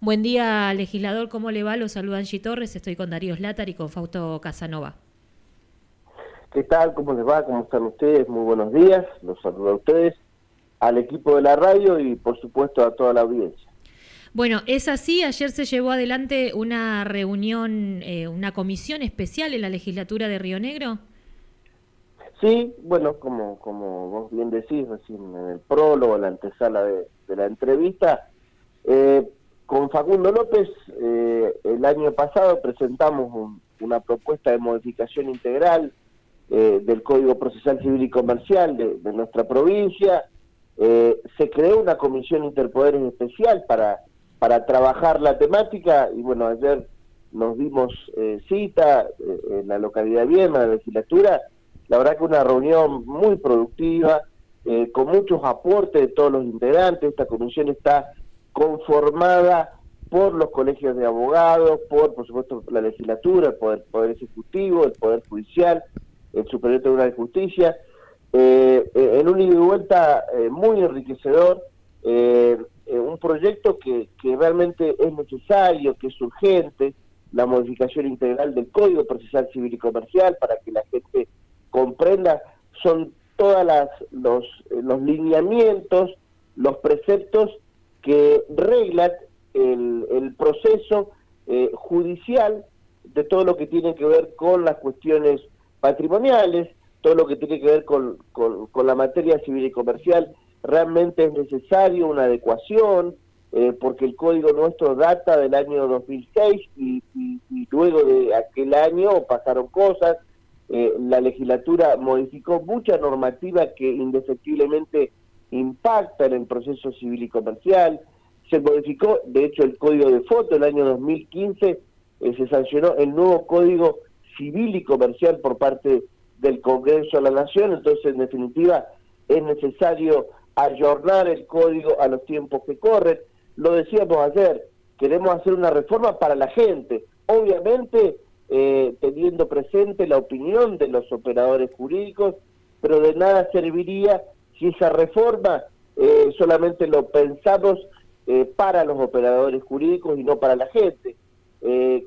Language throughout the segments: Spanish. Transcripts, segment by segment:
Buen día, legislador. ¿Cómo le va? Lo saluda Angie Torres. Estoy con Darío Slatar y con Fausto Casanova. ¿Qué tal? ¿Cómo les va? ¿Cómo están ustedes? Muy buenos días. Los saludo a ustedes, al equipo de la radio y, por supuesto, a toda la audiencia. Bueno, es así. Ayer se llevó adelante una reunión, eh, una comisión especial en la legislatura de Río Negro. Sí, bueno, como, como vos bien decís recién en el prólogo, la antesala de, la entrevista, eh, con Facundo López eh, el año pasado presentamos una propuesta de modificación integral eh, del Código Procesal Civil y Comercial de, nuestra provincia. se creó una comisión interpoderes especial para, para trabajar la temática y bueno, ayer nos dimos cita en la localidad de Viena, la legislatura, la verdad que una reunión muy productiva, eh, con muchos aportes de todos los integrantes. Esta comisión está conformada por los colegios de abogados, por, por supuesto, la legislatura, el Poder, poder Ejecutivo, el Poder Judicial, el Superior Tribunal de Justicia, eh, eh, en un ida y vuelta muy enriquecedor, un proyecto que, que realmente es necesario, que es urgente, la modificación integral del Código Procesal Civil y Comercial para que la gente comprenda, son todos los, los lineamientos, los preceptos que reglan el, proceso eh, judicial de todo lo que tiene que ver con las cuestiones patrimoniales, todo lo que tiene que ver con, con, la materia civil y comercial. Realmente es necesario una adecuación, eh, porque el código nuestro data del año 2006 y, y luego de aquel año pasaron cosas, eh, la legislatura modificó mucha normativa que indefectiblemente impacta en el proceso civil y comercial. Se modificó, de hecho, el código de foto. El año 2015 eh, se sancionó el nuevo código civil y comercial por parte del Congreso de la Nación. Entonces, en definitiva, es necesario ayornar el código a los tiempos que corren. Lo decíamos ayer, queremos hacer una reforma para la gente. Obviamente, eh, teniendo presente la opinión de los operadores jurídicos, pero de nada serviría si esa reforma eh, solamente lo pensamos eh, para los operadores jurídicos y no para la gente.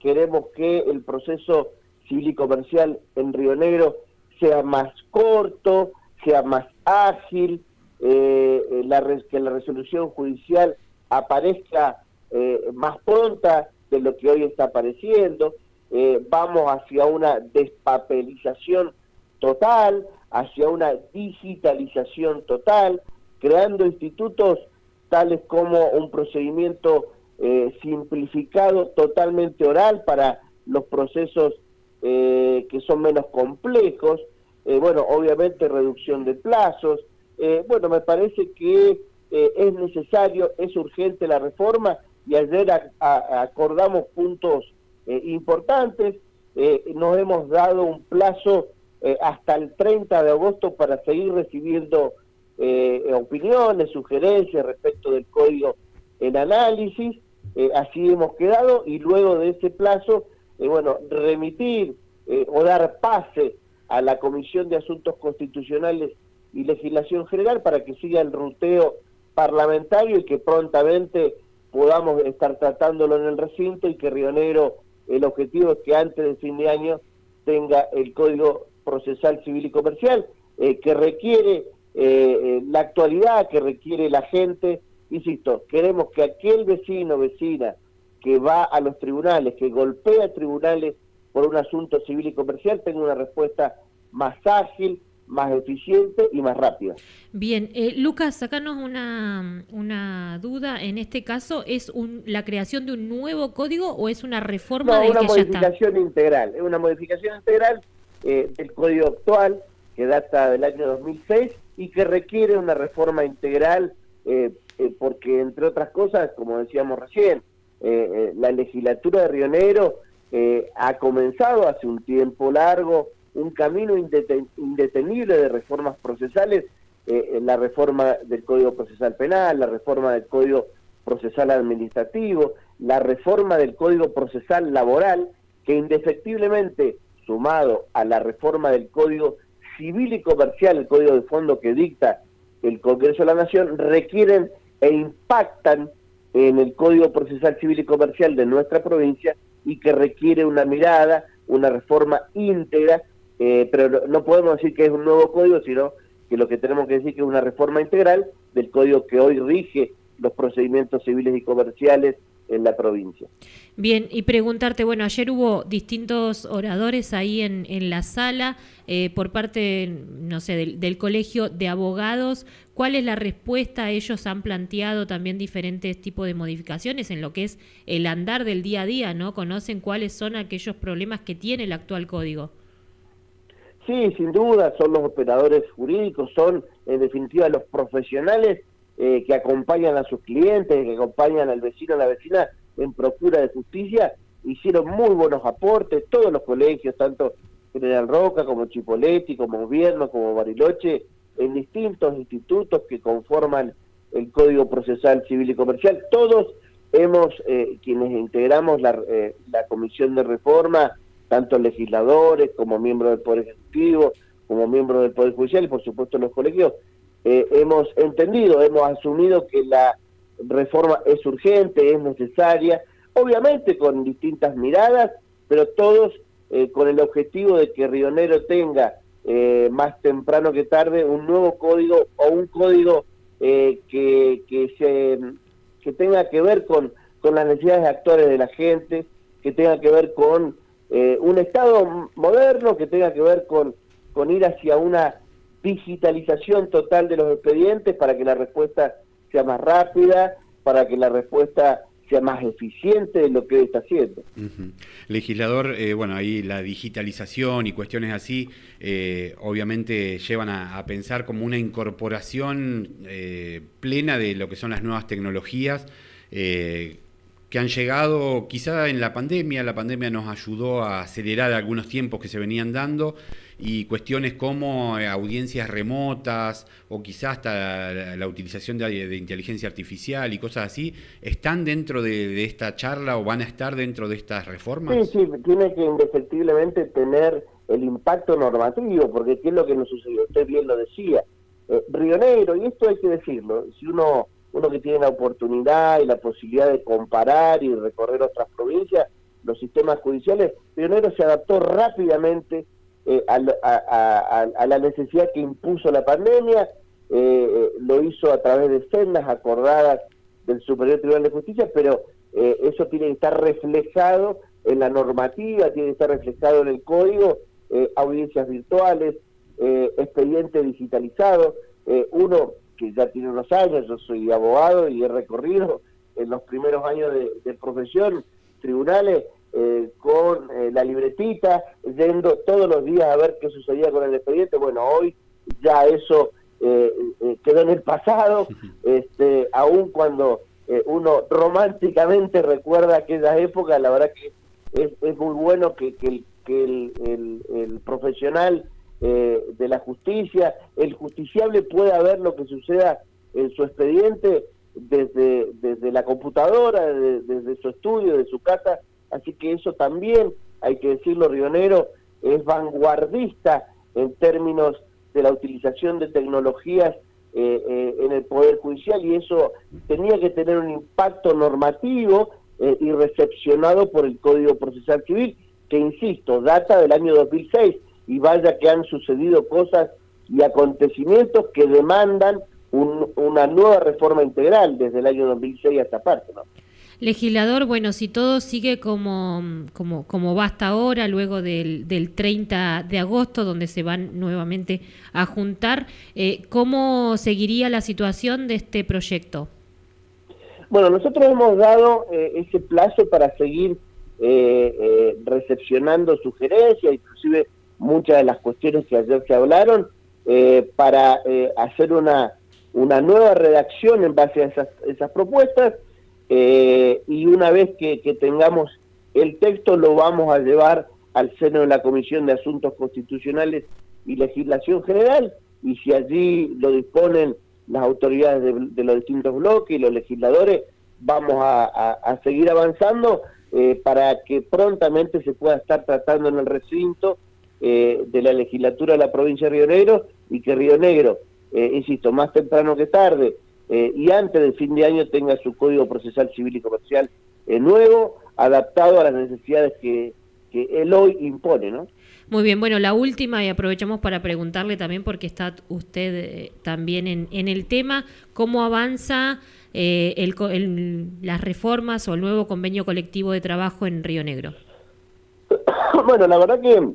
queremos que el proceso civil y comercial en Río Negro sea más corto, sea más ágil, la, que la resolución judicial aparezca más pronta de lo que hoy está apareciendo, eh, vamos hacia una despapelización total, hacia una digitalización total, creando institutos tales como un procedimiento eh, simplificado totalmente oral para los procesos eh, que son menos complejos, bueno, obviamente reducción de plazos, bueno, me parece que es necesario, es urgente la reforma y ayer acordamos puntos eh, importantes. Eh, nos hemos dado un plazo eh, hasta el 30 de agosto para seguir recibiendo opiniones, sugerencias respecto del código en análisis. así hemos quedado y luego de ese plazo, bueno, remitir o dar pase a la Comisión de Asuntos Constitucionales y Legislación General para que siga el ruteo parlamentario y que prontamente podamos estar tratándolo en el recinto y que Río Negro el objetivo es que antes de fin de año tenga el Código Procesal Civil y Comercial, eh, que requiere eh, eh, la actualidad, que requiere la gente. Insisto, queremos que aquel vecino vecina que va a los tribunales, que golpea tribunales por un asunto civil y comercial, tenga una respuesta más ágil, más eficiente y más rápida. Bien, eh, Lucas, sacanos una, una duda. En este caso, ¿es un, la creación de un nuevo código o es una reforma no, una modificación integral. Es una modificación integral eh, del código actual que data del año 2006 y que requiere una reforma integral eh, eh, porque, entre otras cosas, como decíamos recién, la legislatura de Río Negro ha comenzado hace un tiempo largo un camino indetenible de reformas procesales, la reforma del Código Procesal Penal, la reforma del Código Procesal Administrativo, la reforma del Código Procesal Laboral, que indefectiblemente, sumado a la reforma del Código Civil y Comercial, el Código de Fondo que dicta el Congreso de la Nación, requieren e impactan en el Código Procesal Civil y Comercial de nuestra provincia y que requiere una mirada, una reforma íntegra, eh, pero no podemos decir que es un nuevo código, sino que lo que tenemos que decir que es una reforma integral del código que hoy rige los procedimientos civiles y comerciales en la provincia. Bien, y preguntarte, bueno, ayer hubo distintos oradores ahí en, en la sala eh, por parte, no sé, del, del, Colegio de Abogados. ¿Cuál es la respuesta? Ellos han planteado también diferentes tipos de modificaciones en lo que es el andar del día a día, ¿no? ¿Conocen cuáles son aquellos problemas que tiene el actual código? Sí, sin duda, son los operadores jurídicos, son en definitiva los profesionales eh, que acompañan a sus clientes, que acompañan al vecino, a la vecina en procura de justicia, hicieron muy buenos aportes, todos los colegios, tanto General Roca como Chipoletti, como Gobierno, como Bariloche, en distintos institutos que conforman el Código Procesal Civil y Comercial, todos hemos, eh, quienes integramos la, eh, la Comisión de Reforma, tanto legisladores como miembros del Poder Ejecutivo, como miembros del Poder Judicial y por supuesto los colegios, eh, hemos entendido, hemos asumido que la reforma es urgente, es necesaria, obviamente con distintas miradas, pero todos eh, con el objetivo de que Rionero tenga eh, más temprano que tarde un nuevo código o un código que, que, se, que tenga que ver con, con las necesidades de actores de la gente, que tenga que ver con un Estado moderno, que tenga que ver con, con ir hacia una digitalización total de los expedientes para que la respuesta sea más rápida, para que la respuesta sea más eficiente de lo que está haciendo. Legislador, eh, bueno, ahí la digitalización y cuestiones así, eh, obviamente llevan a, pensar como una incorporación eh, plena de lo que son las nuevas tecnologías que han llegado quizá en la pandemia, la pandemia nos ayudó a acelerar algunos tiempos que se venían dando y cuestiones como eh, audiencias remotas o quizás hasta la, utilización de, inteligencia artificial y cosas así, ¿están dentro de, esta charla o van a estar dentro de estas reformas? Sí, sí, tiene que indefectiblemente tener el impacto normativo, porque ¿qué es lo que nos sucedió? Usted bien lo decía. Eh, Río Negro, y esto hay que decirlo, si uno uno que tiene la oportunidad y la posibilidad de comparar y recorrer otras provincias, los sistemas judiciales, Pionero se adaptó rápidamente eh, a, la necesidad que impuso la pandemia, eh, eh, lo hizo a través de sendas acordadas del Superior Tribunal de Justicia, pero eso tiene que estar reflejado en la normativa, tiene que estar reflejado en el código, audiencias virtuales, expediente digitalizado. uno que ya tiene unos años, yo soy abogado y he recorrido en los primeros años de, profesión tribunales eh, con eh, la libretita, yendo todos los días a ver qué sucedía con el expediente. Bueno, hoy ya eso eh, quedó en el pasado, este, aun cuando uno románticamente recuerda aquella época, la verdad que es, muy bueno que, que, el, el, el profesional eh, de la justicia, el justiciable pueda ver lo que suceda en su expediente desde, desde la computadora, desde su estudio, de su casa, así que eso también, hay que decirlo, Rionero, es vanguardista en términos de la utilización de tecnologías eh, eh, en el Poder Judicial y eso tenía que tener un impacto normativo y recepcionado por el Código Procesal Civil, que insisto, data del año 2006 y vaya que han sucedido cosas y acontecimientos que demandan una nueva reforma integral desde el año 2006 hasta parte, ¿no? Legislador, bueno, si todo sigue como, como, como va hasta ahora, luego del, del 30 de agosto, donde se van nuevamente a juntar, eh, ¿cómo seguiría la situación de este proyecto? Bueno, nosotros hemos dado eh, ese plazo para seguir eh, recepcionando sugerencias, inclusive muchas de las cuestiones que ayer se hablaron, eh, para eh, hacer una, una nueva redacción en base a esas propuestas eh, y una vez que, tengamos el texto lo vamos a llevar al seno de la Comisión de Asuntos Constitucionales y Legislación General. Y si allí lo disponen las autoridades de, los distintos bloques y los legisladores, vamos a, seguir avanzando para que prontamente se pueda estar tratando en el recinto eh, de la legislatura de la provincia de Río Negro y que Río Negro, eh, insisto, más temprano que tarde, eh, y antes del fin de año tenga su Código Procesal Civil y Comercial eh, nuevo, adaptado a las necesidades que, que él hoy impone, ¿no? Muy bien, bueno, la última y aprovechamos para preguntarle también porque está usted eh, también en, en, el tema, ¿cómo avanza eh, el, el, las reformas o el nuevo convenio colectivo de trabajo en Río Negro? Bueno, la verdad que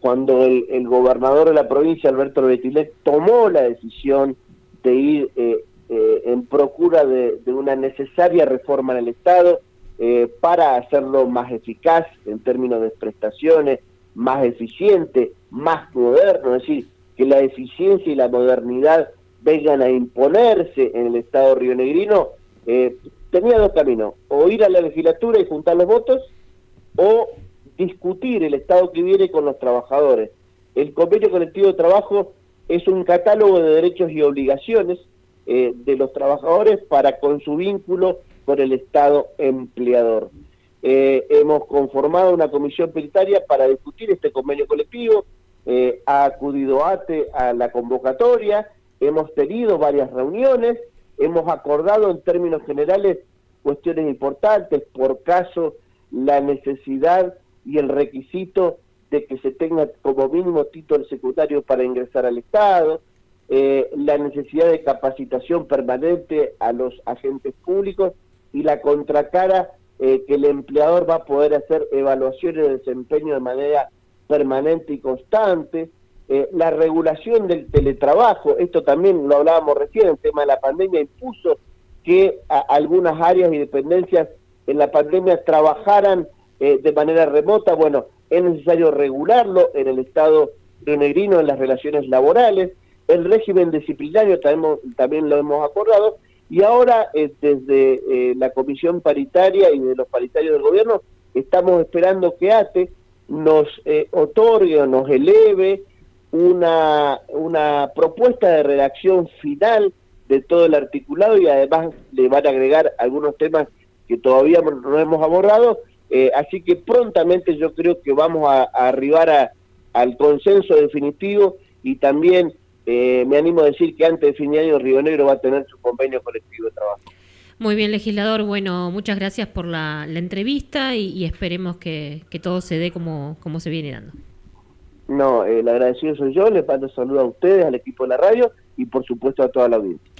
cuando el, el gobernador de la provincia, Alberto Betilet, tomó la decisión de ir eh, eh, en procura de, una necesaria reforma en el Estado eh, para hacerlo más eficaz en términos de prestaciones, más eficiente, más moderno, es decir, que la eficiencia y la modernidad vengan a imponerse en el Estado rionegrino, eh, tenía dos caminos, o ir a la legislatura y juntar los votos, o discutir el Estado que viene con los trabajadores. El convenio colectivo de trabajo es un catálogo de derechos y obligaciones eh, de los trabajadores para con su vínculo con el Estado empleador. Eh, hemos conformado una comisión paritaria para discutir este convenio colectivo, eh, ha acudido ATE a la convocatoria, hemos tenido varias reuniones, hemos acordado en términos generales cuestiones importantes, por caso la necesidad y el requisito de que se tenga como mínimo título secundario para ingresar al Estado, eh, la necesidad de capacitación permanente a los agentes públicos y la contracara eh, que el empleador va a poder hacer evaluaciones de desempeño de manera permanente y constante, eh, la regulación del teletrabajo, esto también lo hablábamos recién, el tema de la pandemia impuso que algunas áreas y dependencias en la pandemia trabajaran eh, de manera remota, bueno, es necesario regularlo en el Estado negrino en las relaciones laborales, el régimen disciplinario también, lo hemos acordado, y ahora eh, desde eh, la comisión paritaria y de los paritarios del gobierno estamos esperando que ATE nos eh, otorgue o nos eleve una, una propuesta de redacción final de todo el articulado y además le van a agregar algunos temas que todavía no hemos abordado, eh, así que prontamente yo creo que vamos a, a arribar a, al consenso definitivo y también eh, me animo a decir que antes de fin de año Río Negro va a tener su convenio colectivo de trabajo. Muy bien, legislador. Bueno, muchas gracias por la, la entrevista y, y, esperemos que, que, todo se dé como, como se viene dando. No, el agradecido soy yo, les mando saludos a ustedes, al equipo de la radio y por supuesto a toda la audiencia.